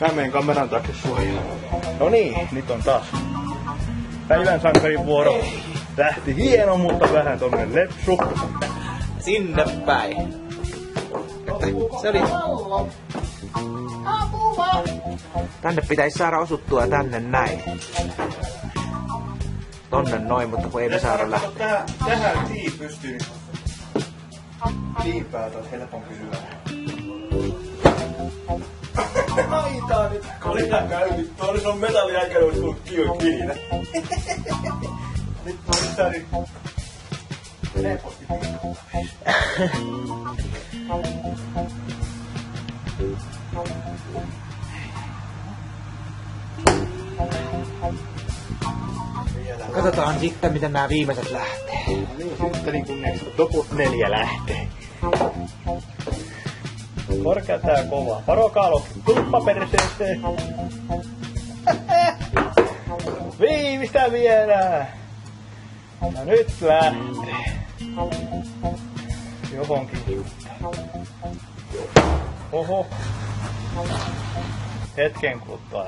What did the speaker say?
Mä menen kameran takia suojaan. No niin, nyt on taas päivän sankarin vuoro. Lähti hieno, mutta vähän tonne lepsu. Sinne päin. Se oli... Tänne pitäisi saada osuttua tänne näin. Tonne noin, mutta kun ei me saada lähteä. Tähän, tii pystyy. Tiin päältä on helpon kysyä. Aitaa nyt. Oli tää käynyt. Tuo oli sun metalliaikana, olisi tullut kiinni kiinni. Nyt on lisäri. Helposti Katsotaan sitten, miten nämä viimeiset lähtee. Sitten niin kuin next, loput neljä lähtee. Korkea tää kova. Varokaa lokki. Tuppa perseeseen. Viimeistä vielä. Ja nyt lähtee. Johonkin suuntaan. Oho. Hetken kuluttua.